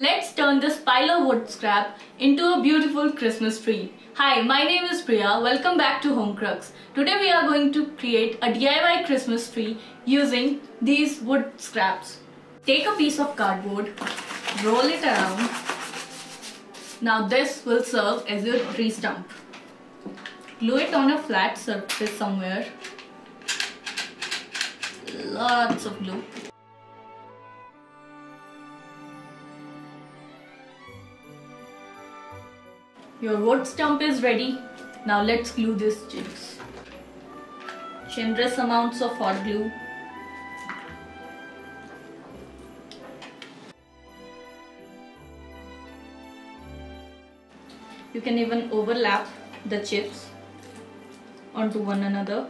Let's turn this pile of wood scrap into a beautiful Christmas tree. Hi, my name is Priya. Welcome back to Homecrux. Today we are going to create a DIY Christmas tree using these wood scraps. Take a piece of cardboard, roll it around. Now this will serve as your tree stump. Glue it on a flat surface somewhere. Lots of glue. Your wood stump is ready. Now let's glue these chips. Generous amounts of hot glue. You can even overlap the chips onto one another.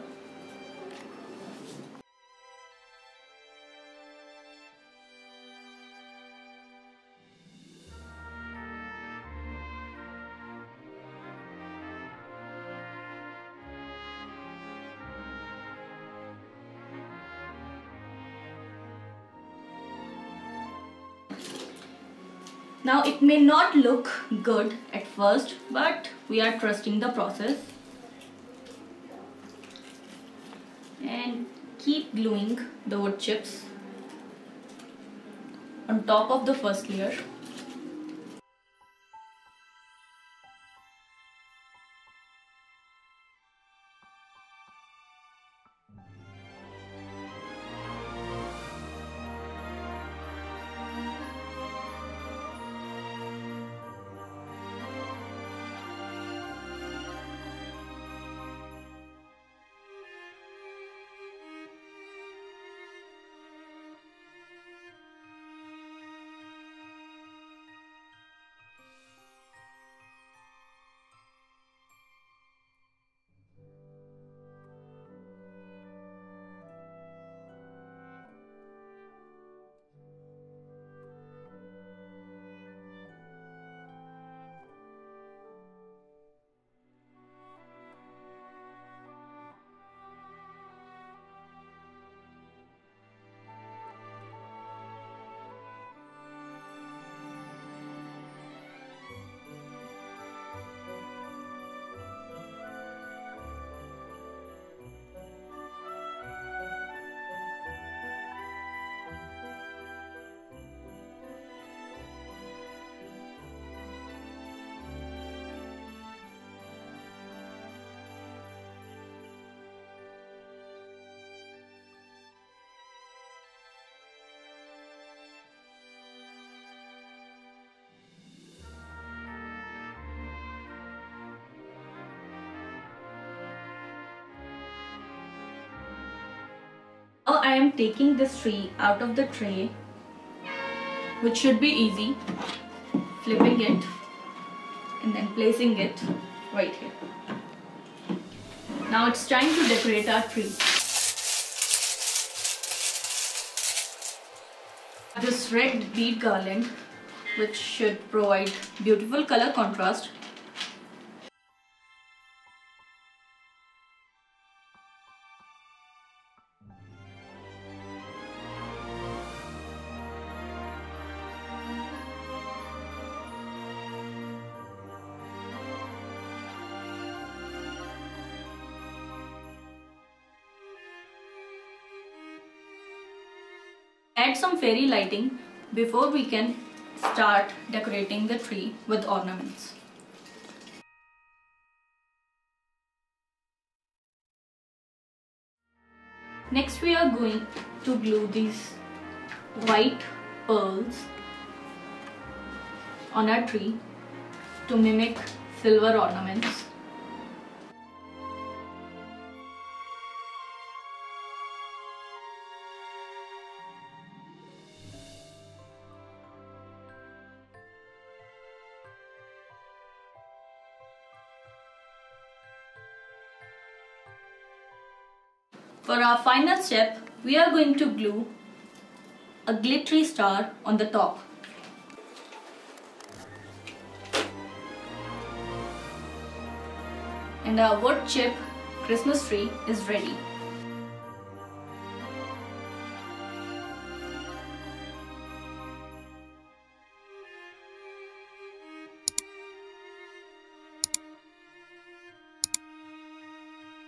Now it may not look good at first but we are trusting the process. And keep gluing the wood chips on top of the first layer Now I am taking this tree out of the tray which should be easy flipping it and then placing it right here. Now it's time to decorate our tree. This red bead garland which should provide beautiful color contrast Add some fairy lighting before we can start decorating the tree with ornaments. Next we are going to glue these white pearls on our tree to mimic silver ornaments. For our final step, we are going to glue a glittery star on the top. And our wood chip Christmas tree is ready.